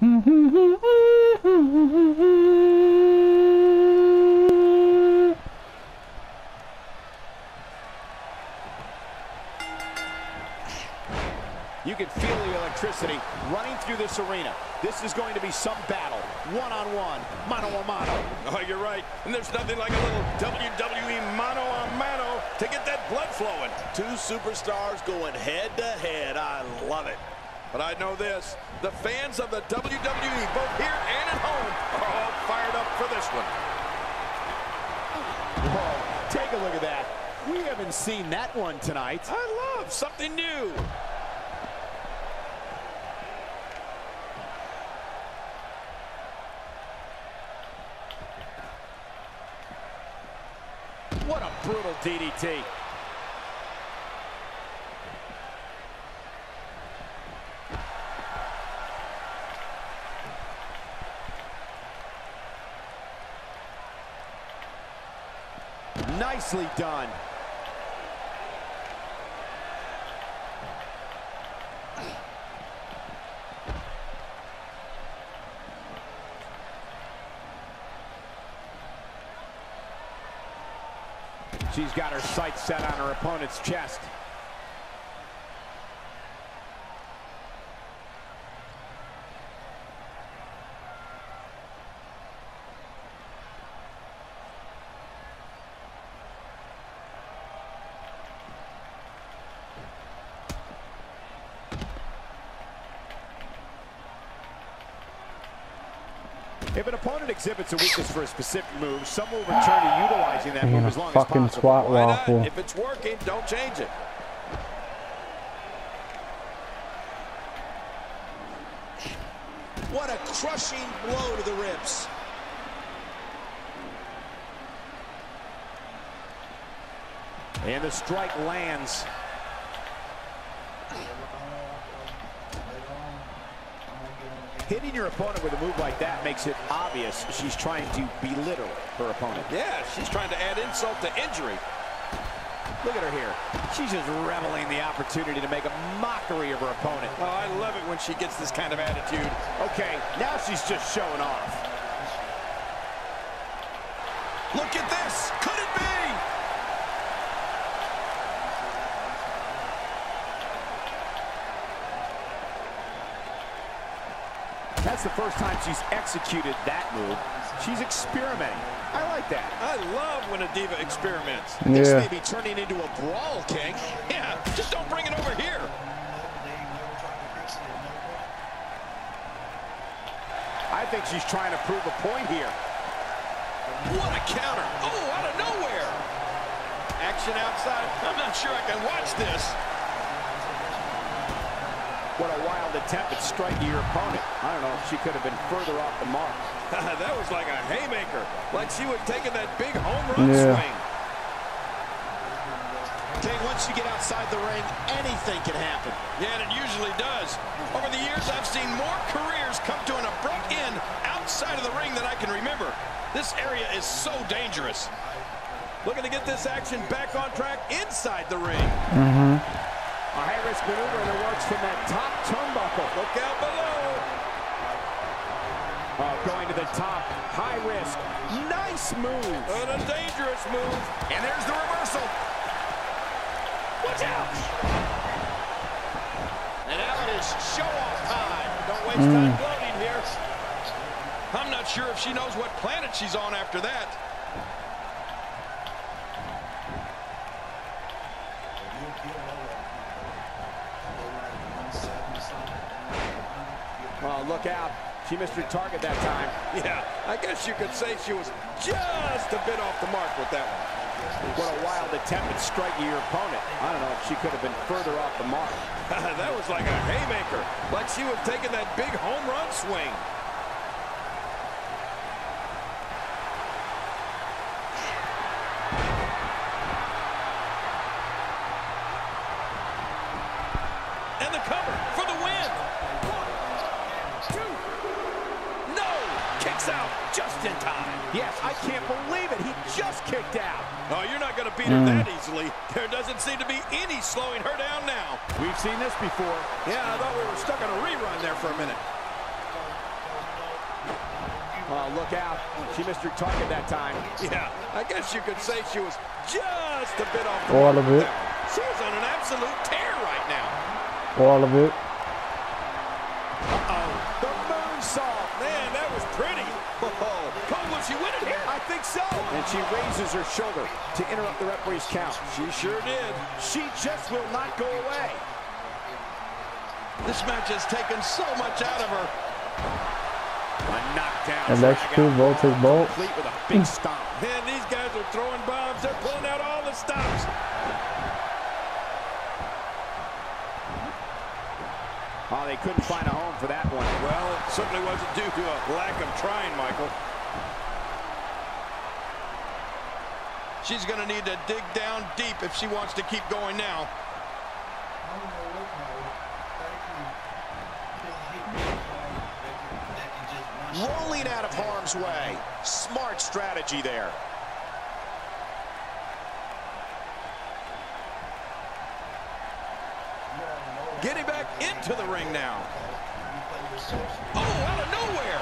You can feel the electricity running through this arena. This is going to be some battle. One-on-one, mano-a-mano. Oh, you're right. And there's nothing like a little WWE mano-a-mano to get that blood flowing. Two superstars going head-to-head. I love it. But I know this. The fans of the WWE, both here and at home, are all fired up for this one. Whoa, take a look at that. We haven't seen that one tonight. I love something new. What a brutal DDT. Nicely done. She's got her sights set on her opponent's chest. If an opponent exhibits a weakness for a specific move, some will return to utilizing that move as long as fucking possible. squat Why waffle. If it's working, don't change it. What a crushing blow to the ribs. And the strike lands. Hitting your opponent with a move like that makes it obvious she's trying to belittle her opponent. Yeah, she's trying to add insult to injury. Look at her here. She's just reveling the opportunity to make a mockery of her opponent. Oh, I love it when she gets this kind of attitude. Okay, now she's just showing off. Look at this. Could it be? That's the first time she's executed that move. She's experimenting. I like that. I love when a diva experiments. This may be turning into a brawl, King. Yeah, just don't bring it over here. I think she's trying to prove a point here. What a counter. Oh, out of nowhere. Action outside. I'm not sure I can watch this. What a wild attempt at striking your opponent. I don't know if she could have been further off the mark. that was like a haymaker. Like she was taking that big home run Yeah. swing. King, once you get outside the ring, anything can happen. Yeah, and it usually does. Over the years, I've seen more careers come to an abrupt end outside of the ring than I can remember. This area is so dangerous. Looking to get this action back on track inside the ring. Mm -hmm. A high-risk maneuver that works from that top turnbuckle. Look out below. Oh, going to the top. High risk. Nice move. And a dangerous move. And there's the reversal. Watch out. And now it is show-off time. Don't waste hmm. time gloating here. I'm not sure if she knows what planet she's on after that. Oh, look out. She missed her target that time. Yeah, I guess you could say she was just a bit off the mark with that one. What a wild attempt at striking your opponent. I don't know if she could have been further off the mark. that was like a haymaker. Like she was taking that big home run swing. To be any slowing her down now. We've seen this before. Yeah, I thought we were stuck on a rerun there for a minute. Oh, look out. She missed her target that time. Yeah, I guess you could say she was just a bit off the All of it. there. She's on an absolute tear right now. All of it. Think so. And she raises her shoulder to interrupt the referee's count. She sure did. She just will not go away. This match has taken so much out of her. A knockdown. Electrical drag-out voltage brawl, bolt. Complete with a big stomp. Man, these guys are throwing bombs. They're pulling out all the stops. Oh, they couldn't find a home for that one. Well, it certainly wasn't due to a lack of trying, Michael. She's going to need to dig down deep if she wants to keep going now. Rolling out of harm's way. Smart strategy there. Getting back into the ring now. Oh, out of nowhere.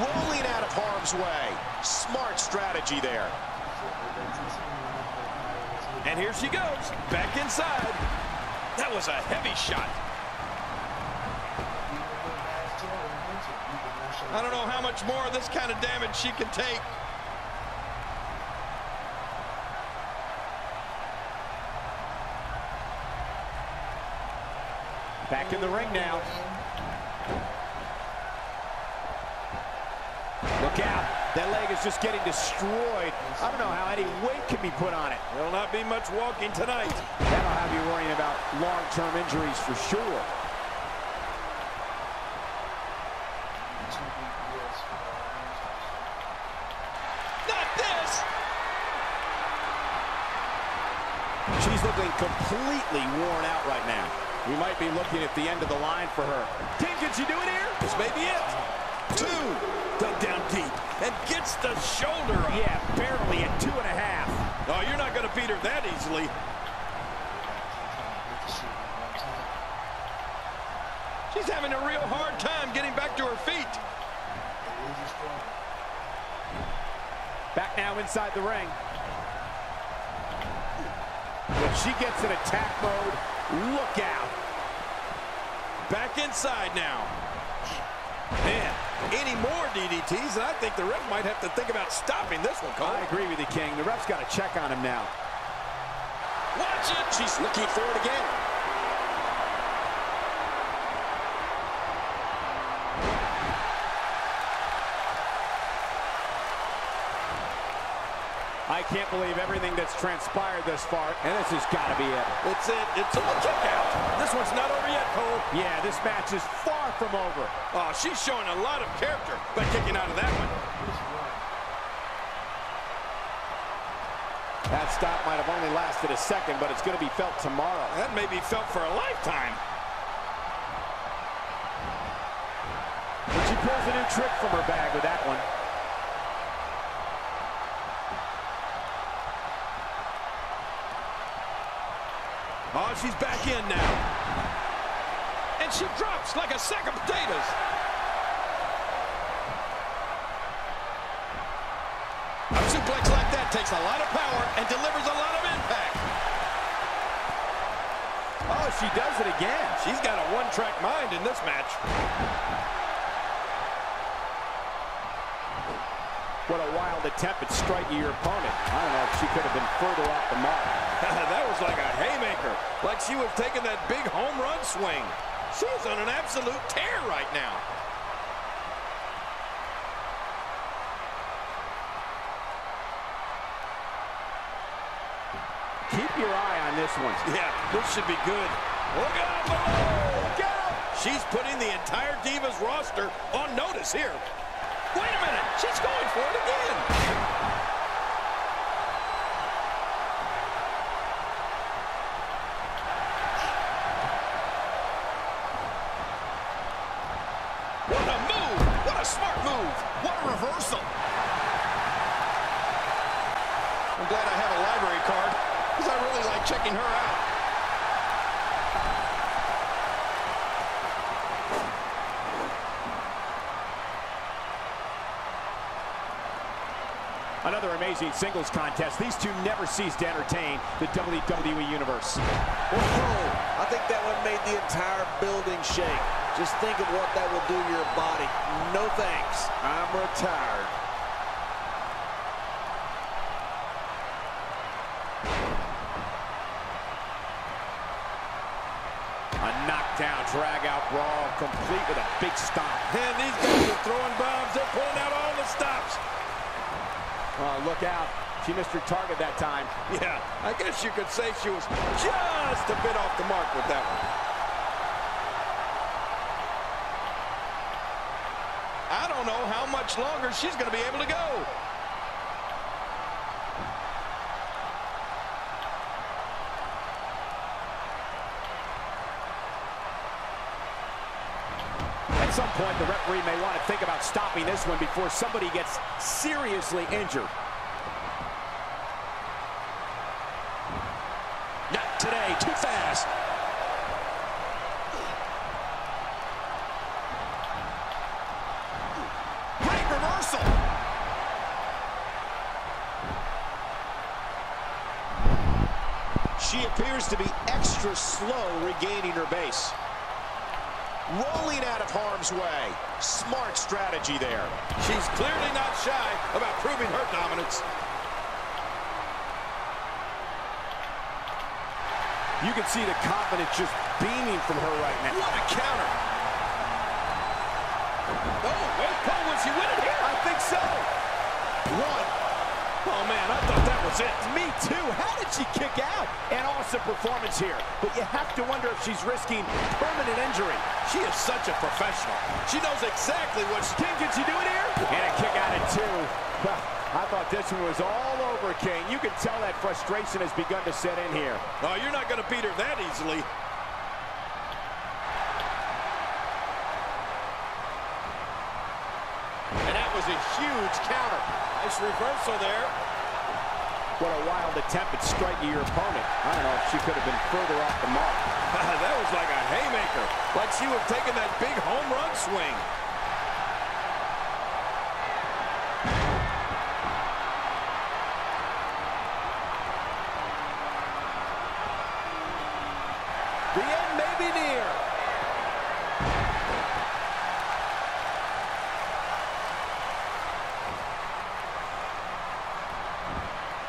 Rolling out of harm's way. Smart strategy there. And here she goes, back inside. That was a heavy shot. I don't know how much more of this kind of damage she can take. Back in the ring now. Look out. That leg is just getting destroyed. I don't know how any weight can be put on it. There'll not be much walking tonight. That'll have you worrying about long-term injuries for sure. Not this. She's looking completely worn out right now. We might be looking at the end of the line for her. King, can she do it here? This may be it. Two. Deep and gets the shoulder up. Yeah, barely at two and a half. Oh, you're not going to beat her that easily. She's having a real hard time getting back to her feet. Back now inside the ring. When she gets in attack mode, look out. Back inside now. Any more DDTs, and I think the ref might have to think about stopping this one, Cole. I agree with you, King. The ref's got to check on him now. Watch it. She's looking for it again. Can't believe everything that's transpired thus far, and this has got to be it. It's it. It's a kick out. This one's not over yet, Cole. Yeah, this match is far from over. Oh, she's showing a lot of character by kicking out of that one. That stop might have only lasted a second, but it's going to be felt tomorrow. That may be felt for a lifetime. But she pulls a new trick from her bag with that one. Oh, she's back in now. And she drops like a sack of potatoes. A suplex like that takes a lot of power and delivers a lot of impact. Oh, she does it again. She's got a one-track mind in this match. What a wild attempt at striking your opponent. I don't know if she could have been further off the mark. that was like a haymaker, like she was taking that big home run swing. She's on an absolute tear right now. Keep your eye on this one. Yeah, this should be good. Look out below! Look out! She's putting the entire Divas roster on notice here. Wait a minute, she's going for it again. What a move! What a smart move! What a reversal! I'm glad I have a library card because I really like checking her out. Another amazing singles contest. These two never cease to entertain the WWE Universe. Whoa, I think that one made the entire building shake. Just think of what that will do to your body. No thanks. I'm retired. A knockdown, drag-out brawl, complete with a big stop. Man, these guys are throwing bombs. They're pulling out all the stops. Oh, look out. She missed her target that time. Yeah, I guess you could say she was just a bit off the mark with that one. I don't know how much longer she's going to be able to go. At some point, the referee may want to think about stopping this one before somebody gets seriously injured. Not today, too fast. Great reversal. She appears to be extra slow regaining her base. Rolling out of harm's way. Smart strategy there. She's clearly not shy about proving her dominance. You can see the confidence just beaming from her right now. What a counter. Oh, wait, Cole, will she win it here? I think so. One. Oh, man, I thought that was it. Me too. How did she kick out? An awesome performance here. But you have to wonder if she's risking permanent injury. She is such a professional. She knows exactly what she... King, can she do it here? And a kick out at two. Well, I thought this one was all over, King. You can tell that frustration has begun to set in here. Oh, you're not going to beat her that easily. And that was a huge counter. Nice reversal there. What a wild attempt at striking your opponent. I don't know if she could have been further off the mark. that was like a haymaker. Like she would have taken that big home run swing.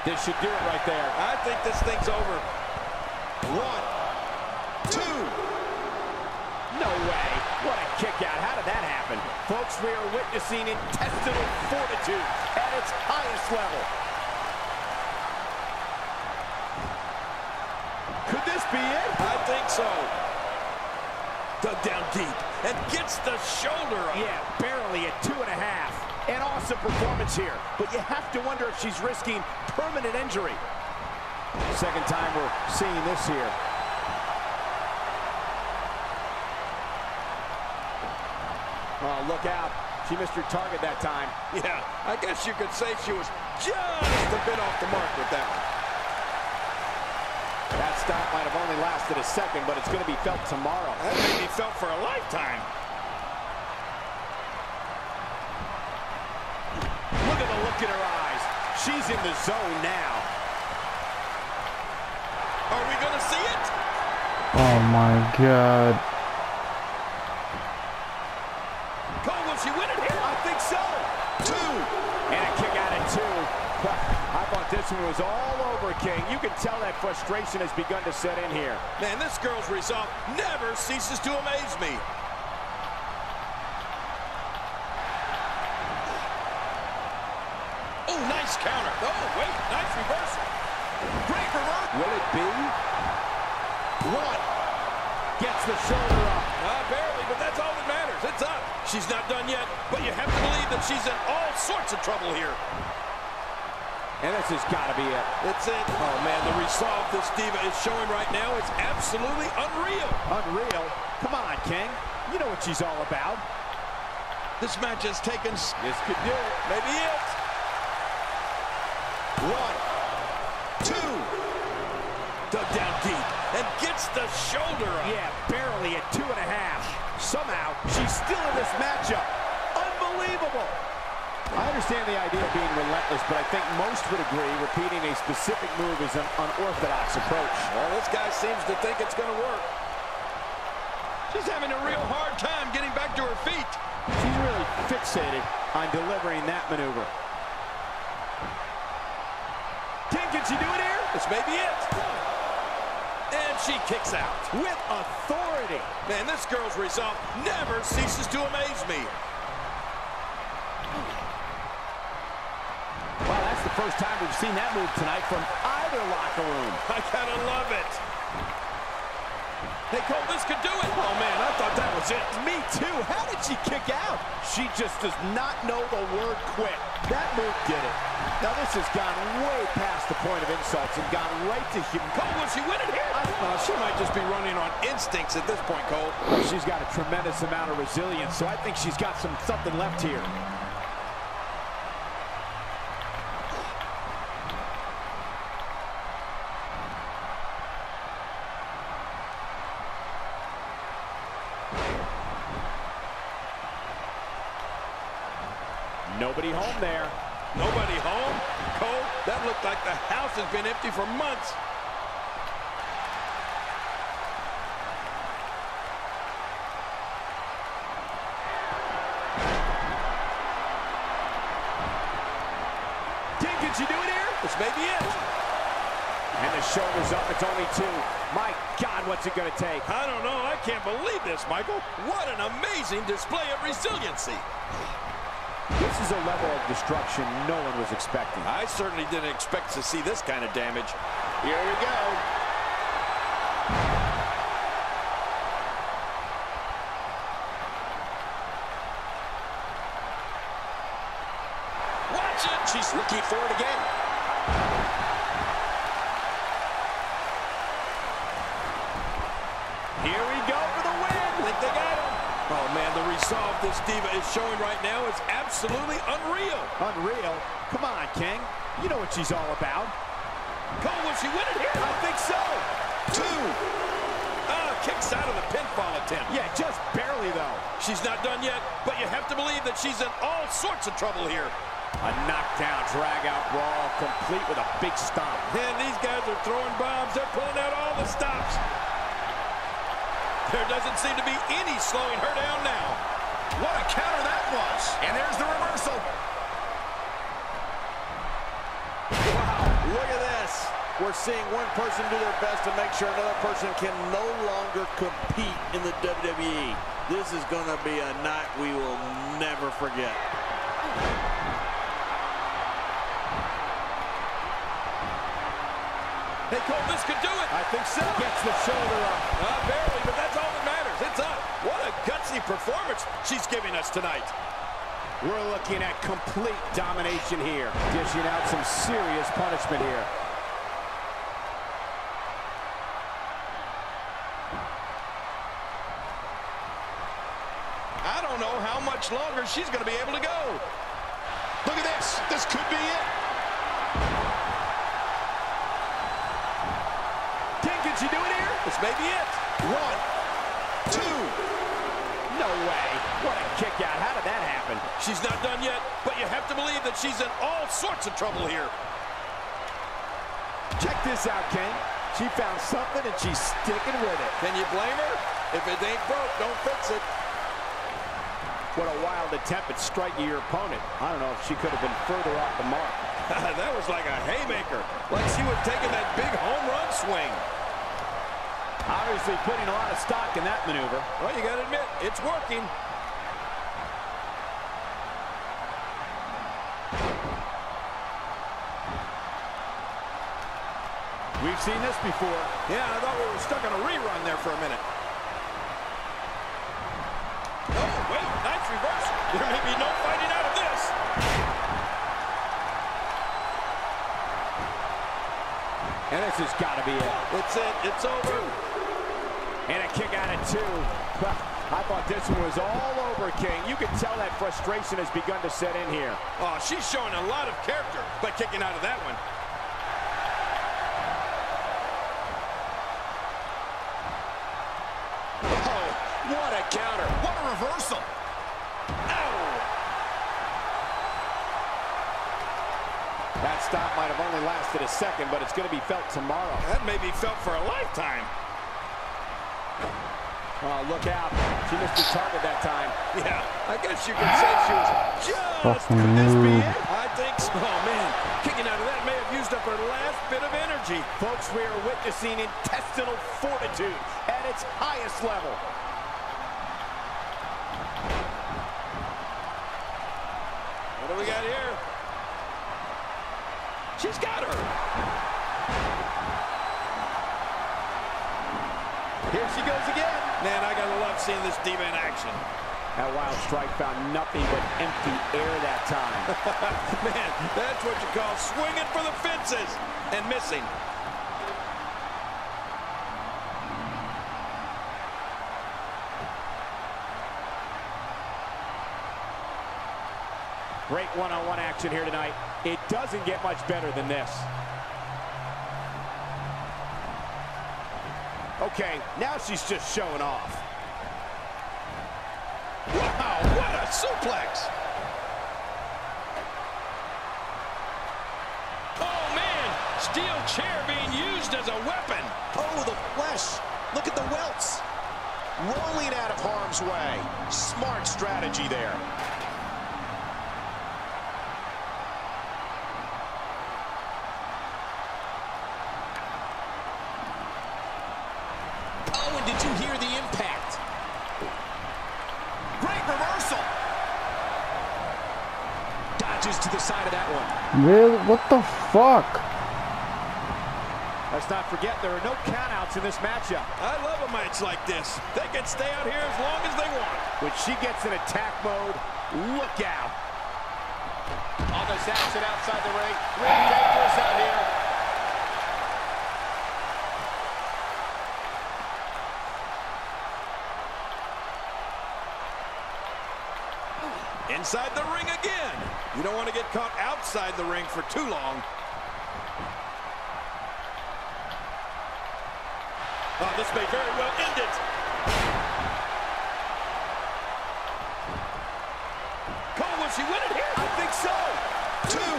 This should do it right there. I think this thing's over. One. Two. No way. What a kick out. How did that happen? Folks, we are witnessing intestinal fortitude at its highest level. Could this be it? I think so. Dug down deep and gets the shoulder up. Yeah, barely at two and a half. An awesome performance here, but you have to wonder if she's risking permanent injury. Second time we're seeing this here. Oh, look out. She missed her target that time. Yeah, I guess you could say she was just a bit off the mark with that one. That stop might have only lasted a second, but it's going to be felt tomorrow. That may be felt for a lifetime. Look at the look in her eyes. She's in the zone now. Are we going to see it? Oh my god. Cole, will she win it here? I think so. Two. And a kick out of two. I thought this one was all over, King. You can tell that frustration has begun to set in here. Man, this girl's resolve never ceases to amaze me. Oh, nice counter. Oh, wait, nice reversal. Great. Will it be? One. Gets the shoulder up. Uh, barely, but that's all that matters. It's up. She's not done yet, but you have to believe that she's in all sorts of trouble here. And this has got to be it. It's it. Oh, man, the resolve this diva is showing right now is absolutely unreal. Unreal. Come on, King. You know what she's all about. This match has taken... This could do it. Maybe it. One. Two. Dug down deep and gets the shoulder up. Yeah, barely at two and a half. Somehow, she's still in this matchup. Unbelievable. I understand. understand the idea of being relentless, but I think most would agree repeating a specific move is an unorthodox approach. Well, this guy seems to think it's going to work. She's having a real hard time getting back to her feet. She's really fixated on delivering that maneuver. Can she do it here? This may be it. And she kicks out. With authority. Man, this girl's resolve never ceases to amaze me. Well, that's the first time we've seen that move tonight from either locker room. I gotta love it. Hey, Cole, this could do it. Oh, man, I thought that was it. Me too. How did she kick out? She just does not know the word quit. That move did it. Now, this has gone way past the point of insults and gone right to human. Cole, will she win it here? Uh, she might just be running on instincts at this point, Cole. She's got a tremendous amount of resilience, so I think she's got some something left here. Nobody home there. Nobody home? Cole, that looked like the house has been empty for months. King, can she do it here? This may be it. And the shoulder's up. It's only two. My God, what's it going to take? I don't know. I can't believe this, Michael. What an amazing display of resiliency. This is a level of destruction no one was expecting. I certainly didn't expect to see this kind of damage. Here we go. Here we go for the win. Think they got him. Oh, man, the resolve this diva is showing right now is absolutely unreal. Unreal. Come on, King. You know what she's all about. Cole, will she win it here? I think so. Two. Ah, kicks out of the pinfall attempt. Yeah, just barely, though. She's not done yet, but you have to believe that she's in all sorts of trouble here. A knockdown, drag-out brawl, complete with a big stomp. Man, these guys are throwing bombs. They're pulling out all the stops. There doesn't seem to be any slowing her down now. What a counter that was. And there's the reversal. Wow, look at this. We're seeing one person do their best to make sure another person can no longer compete in the WWE. This is going to be a night we will never forget. Hey, Cole, this could do it. I think so. Gets the shoulder up. Uh, barely, but that's all that matters. It's up. What performance she's giving us tonight. We're looking at complete domination here. Dishing out some serious punishment here. I don't know how much longer she's going to be able to go. Look at this. This could be it. Can she do it here? This may be it. One, two. No way. What a kick out. How did that happen? She's not done yet, but you have to believe that she's in all sorts of trouble here. Check this out, King. She found something and she's sticking with it. Can you blame her? If it ain't broke, don't fix it. What a wild attempt at striking your opponent. I don't know if she could have been further off the mark. that was like a haymaker, like she was taking that big home run swing. Obviously putting a lot of stock in that maneuver. Well, you got to admit, it's working. We've seen this before. Yeah, I thought we were stuck on a rerun there for a minute. Oh, wait, nice reversal. There may be no fighting out of this. And this has got to be it. It's it. It's over. And a kick out of two. I thought this one was all over, King. You can tell that frustration has begun to set in here. Oh, she's showing a lot of character by kicking out of that one. Oh, what a counter. What a reversal. That stop might have only lasted a second, but it's going to be felt tomorrow. That may be felt for a lifetime. Oh, look out. She missed her target that time. Yeah, I guess you could say she was just... Fucking Could this be I think so. Oh, man. Kicking out of that may have used up her last bit of energy. Folks, we are witnessing intestinal fortitude at its highest level. What do we got here? She's got her. Here she goes again. Man, I gotta love seeing this diva in action. That wild strike found nothing but empty air that time. Man, that's what you call swinging for the fences and missing. Great one-on-one action here tonight. It doesn't get much better than this. Okay, now she's just showing off. Wow, what a suplex. Oh, man, steel chair being used as a weapon. Oh, the flesh. Look at the welts. Rolling out of harm's way. Smart strategy there. Oh, and did you hear the impact? Great reversal. Dodges to the side of that one. Really? What the fuck? Let's not forget there are no countouts in this matchup. I love a match like this. They can stay out here as long as they want. When she gets in attack mode, look out. All this action outside the ring. Real dangerous out here. Inside the ring again. You don't want to get caught outside the ring for too long. Oh, this may very well end it. Cole, will she win it here? I think so. Two.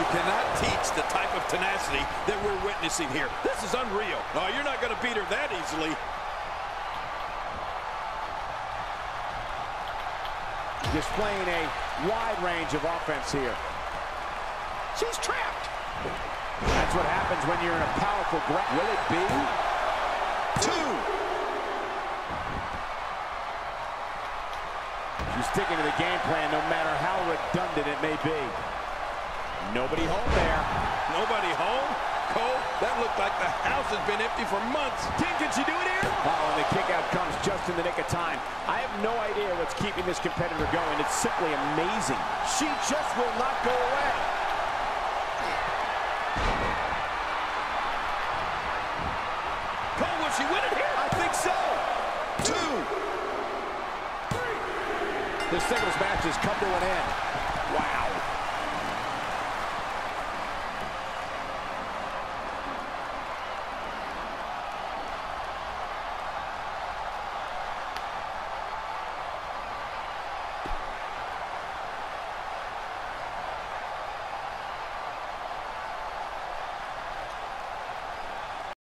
You cannot teach the type of tenacity that we're witnessing here. This is unreal. Oh, you're not going to beat her that easily. Displaying a wide range of offense here. She's trapped. That's what happens when you're in a powerful grab. Will it be? Two. She's sticking to the game plan no matter how redundant it may be. Nobody home there. Nobody home? Cole, that looked like the house has been empty for months. King, can she do it here? Oh, and the kick out comes just in the nick of time. I have no idea what's keeping this competitor going. It's simply amazing. She just will not go away.